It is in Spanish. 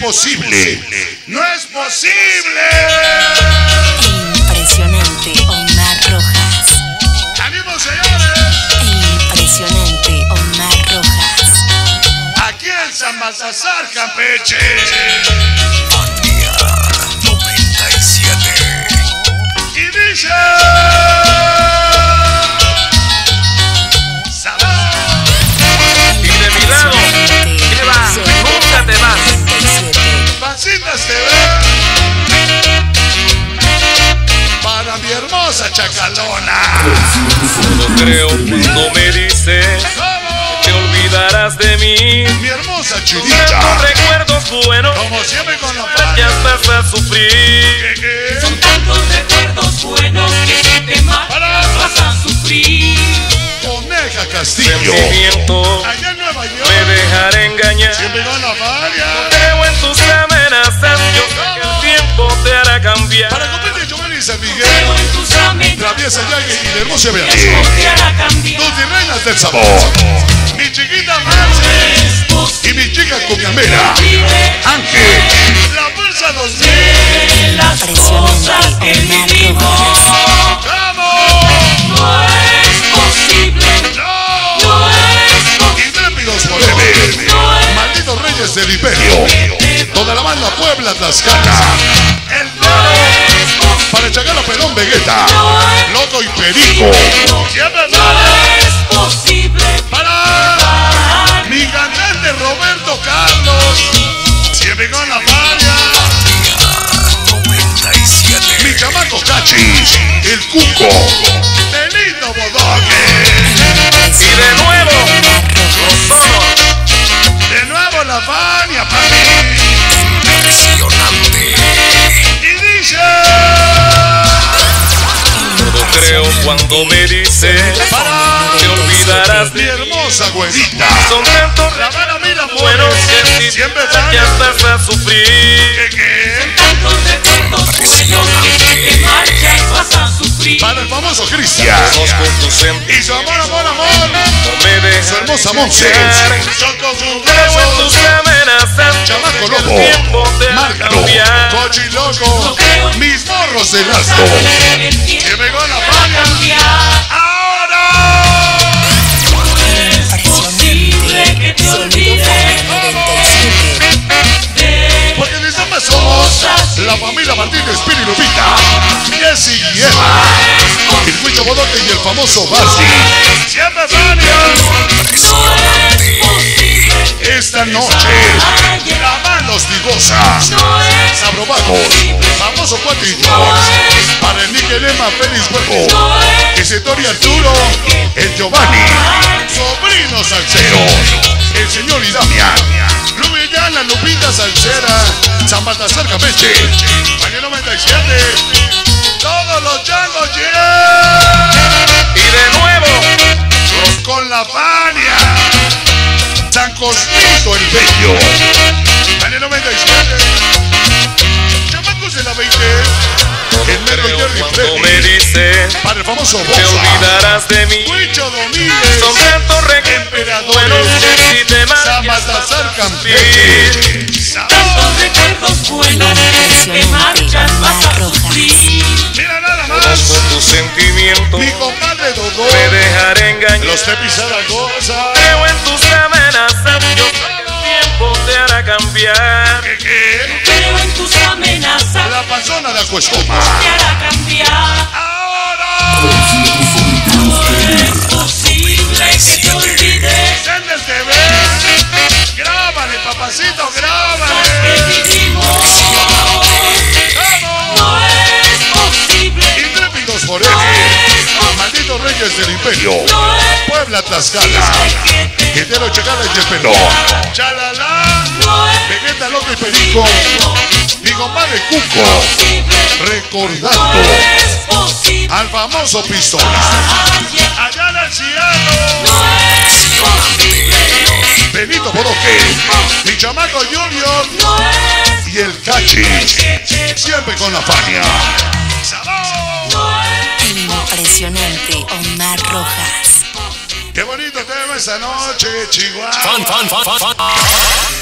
posible. No es posible. Impresionante Omar Rojas. ¡Ánimo, señores! Impresionante Omar Rojas. Aquí en San Baltasar, Campeche. Manía 97. Y dice. Para mi hermosa chacalona. No creo cuando me dices te olvidarás de mí. Mi hermosa chulita. recuerdos buenos, Como siempre con la ya vas a sufrir. ¿Qué, qué? Yague y la hermosa. Tus reinas del sabor. Mi chiquita Marce. Y mi chica cuñamera. Ángel. La fuerza 2000. De las cosas que vivimos ¡Vamos! no es posible, ¡No! no es posible. Intrépidos forever. Malditos reyes del imperio. Toda la banda Puebla Tlaxcala. El Para Chacala Perón Vegeta. Loco y Perico. Siempre No es posible Para mi cantante Roberto Carlos. Siempre con la 97. Mi chamaco Cachis. El Cuco. Benito Bodoque. Y de nuevo, los somos. De nuevo la Fania, cuando me dices Para te olvidarás mi de mí. hermosa güerita. Son tantos La mano mira buenos que si Siempre sale. vas a sufrir. ¿Qué, tantos que marchas vas a sufrir. Para el famoso Cristian. Sentimientos, Y su amor, amor, amor. no me dejes Su hermosa Monse. con sus en tus besos. amenazas, Chamaco que el loco. Márgalo. cambiar. Cochi loco. Mis morros de gasto. La familia Martínez Piri Lupita. Jessy y Eva. El Huicho Bodoque y el famoso Basti. Siempre. Esta noche. La mano hostigosa. Sabrobajos. Famoso George. Para el Miguel Emma Félix Huevo. Esetorio Arturo. El Giovanni. Sobrino Salcero. El señor Idamia. Rubillana Lupita Salcera. San Baltasar Campeche. Año 97. Todos los changos yeah. Y de nuevo, Los con la Fania. San Cosmito el Bello. Año 97. Chamacos de la 20. El mero Jerry cuando me dices Para el famoso te Bosa. olvidarás de mí. Huicho Domínguez. Son tantos Emperadores. si te San Baltasar Campeche. Tantos recuerdos buenos que si te marchas vas a sufrir. Mira nada más. tus sentimientos, Mi compadre Dodó. me dejaré engañar. Los Tepis Zaragoza. Creo en tus amenazas, yo sé que el tiempo te hará cambiar. ¿Qué, qué? Creo en tus amenazas, La panzona de Acuestoma. Posible, Malditos reyes del imperio. Puebla, Tlaxcala. Quintero, Chacala y Yepelo. Chalala. Vegeta, y Perico. Mi compadre Cuco. Recordando al famoso pistola. Ayer Allá en el cielo. no es posible, Benito Bodoque. Mi chamaco Junior. Y el Cachi. Siempre con la Fania. Bonito tema esta noche, Chihuahua! Fan, fan, fan.